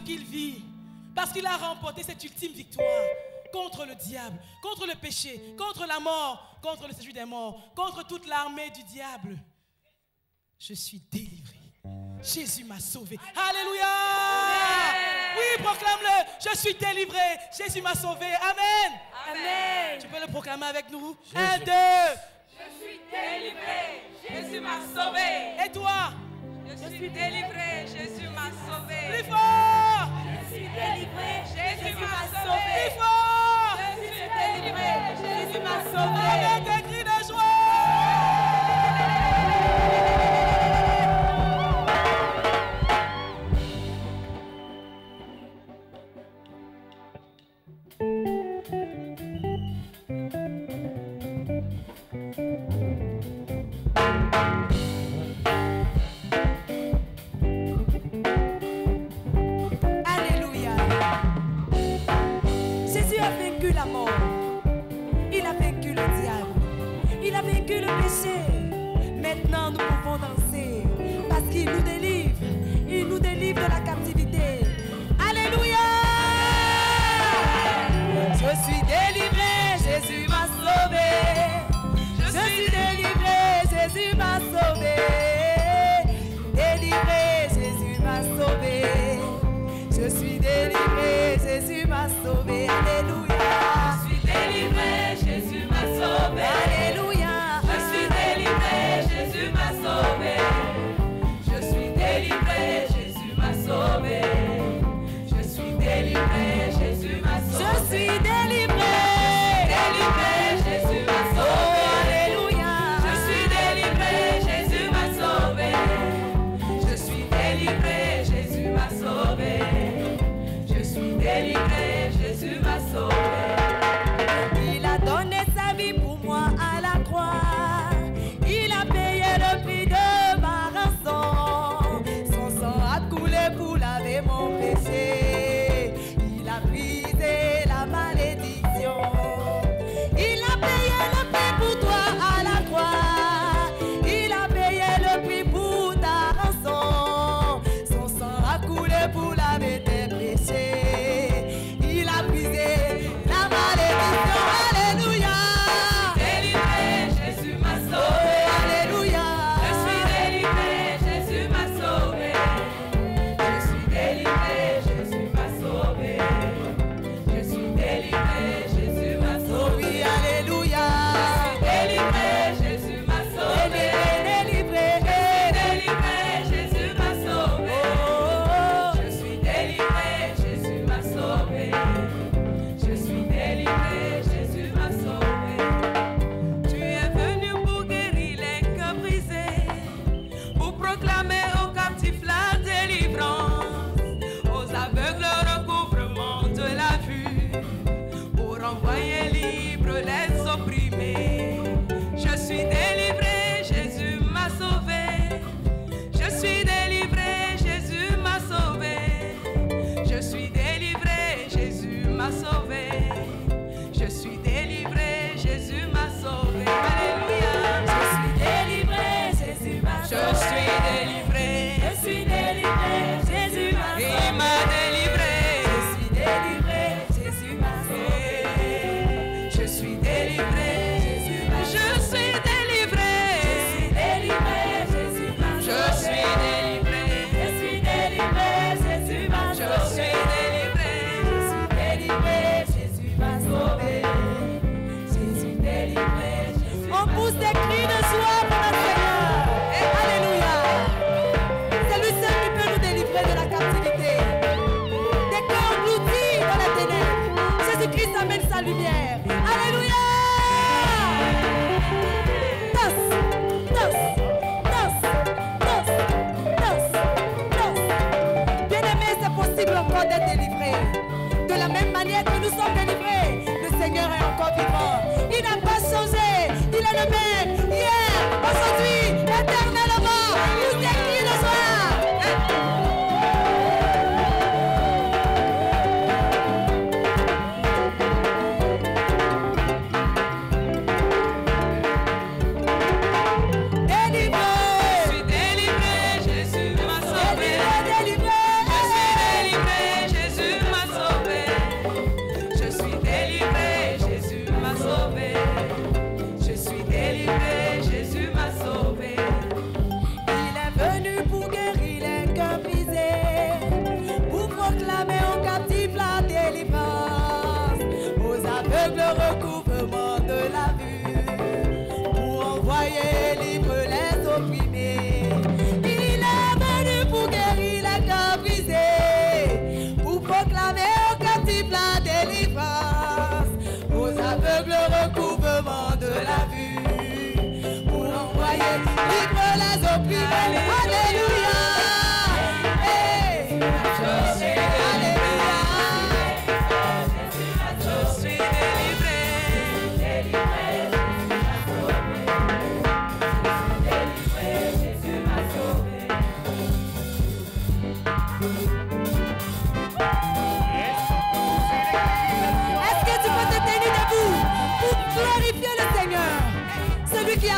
qu'il vit. Parce qu'il a remporté cette ultime victoire contre le diable, contre le péché, contre la mort, contre le séjour des morts, contre toute l'armée du diable. Je suis délivré. Jésus m'a sauvé. Alléluia. Oui, proclame-le. Je suis délivré. Jésus m'a sauvé. Amen. Amen. Tu peux le proclamer avec nous. Un, deux. Je suis délivré. Jésus m'a sauvé. Et toi? Je suis délivré. you nous sommes délivrés. Le Seigneur est encore vivant.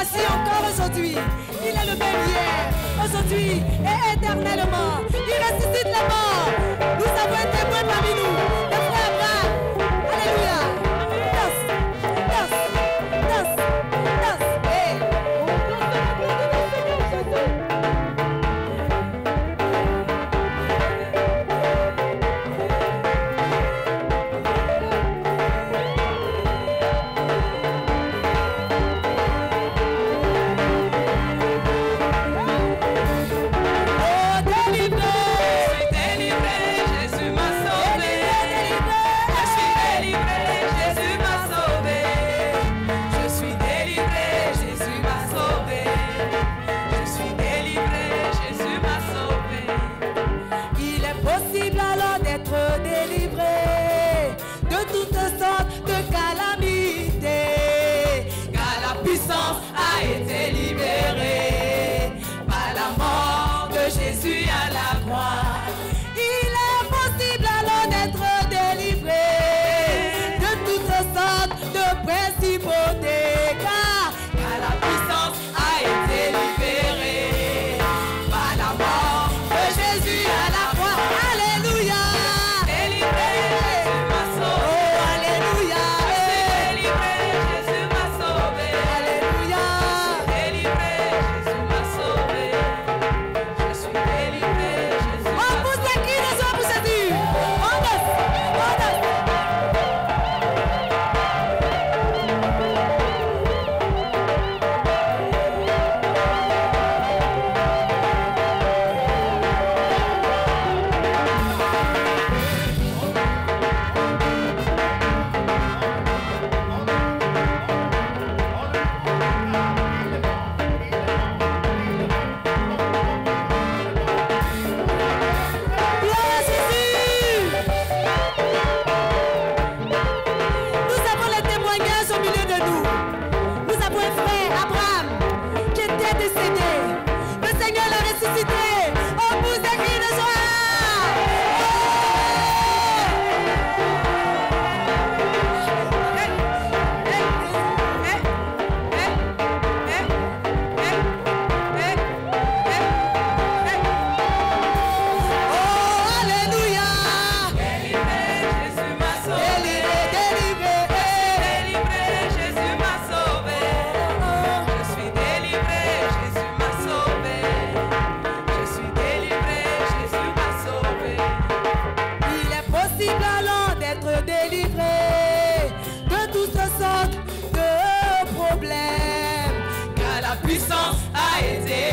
voici encore aujourd'hui. Il est le même hier, aujourd'hui et éternellement. Il ressuscite la mort. Nous avons été a été libéré. décédé. Le Seigneur l'a ressuscité. puissance a été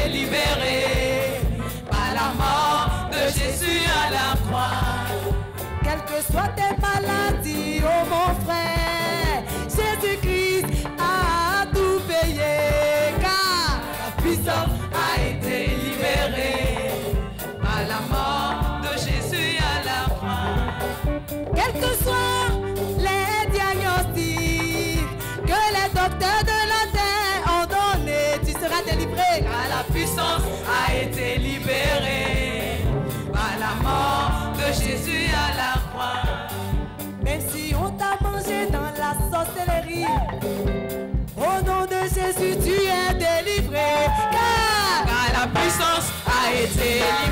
Au nom de Jésus, tu es délivré, car la puissance a été livrée.